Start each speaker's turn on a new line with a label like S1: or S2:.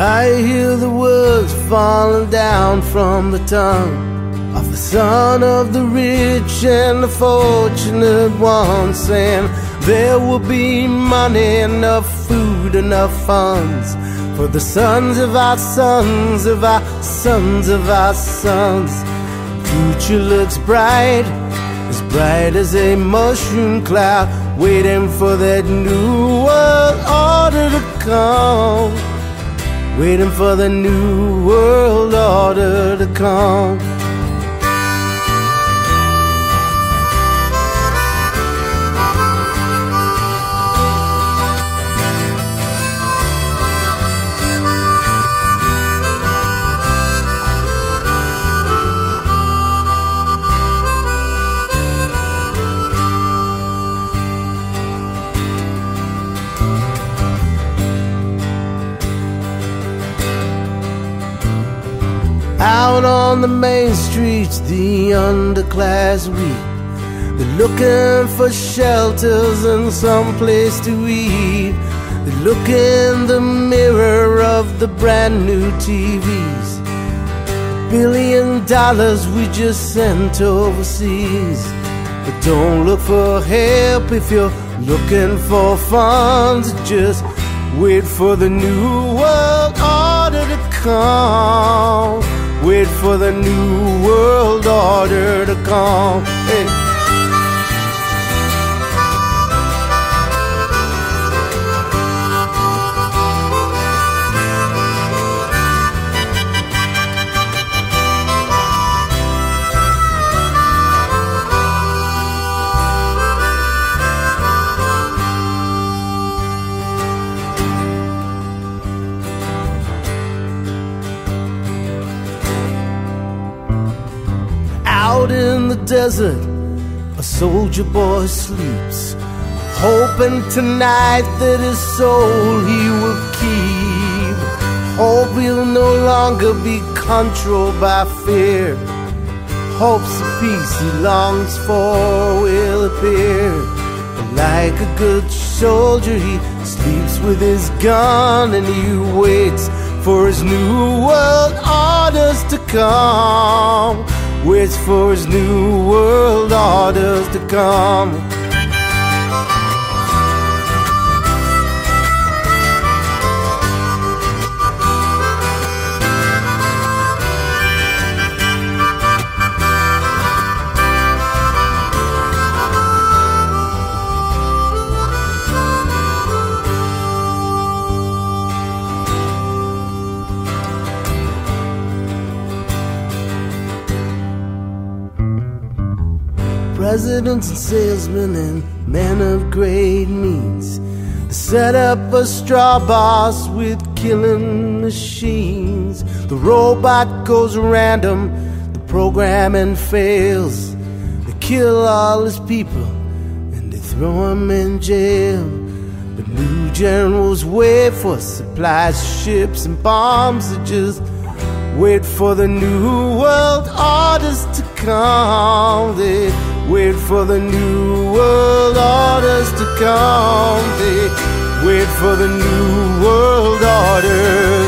S1: I hear the words falling down from the tongue of the son of the rich and the fortunate one, saying there will be money, enough food, enough funds for the sons of our sons, of our sons, of our sons. Future looks bright, as bright as a mushroom cloud, waiting for that new world order to come. Waiting for the new world order to come. Out on the main streets, the underclass weep. They're looking for shelters and some place to eat. They look in the mirror of the brand new TVs. Billion dollars we just sent overseas. But don't look for help if you're looking for funds. Just wait for the new world order to come. Wait for the new world order to come. Hey. Out in the desert, a soldier boy sleeps, hoping tonight that his soul he will keep. Hope he'll no longer be controlled by fear. Hopes the peace he longs for will appear. But like a good soldier, he sleeps with his gun and he waits for his new world orders to come waits for his new world orders to come. Presidents and salesmen and men of great means. They set up a straw boss with killing machines. The robot goes random, the programming fails. They kill all his people and they throw him in jail. But new generals wait for supplies, ships, and bombs that just wait for the new world orders to come. For the new world orders to come. They wait for the new world orders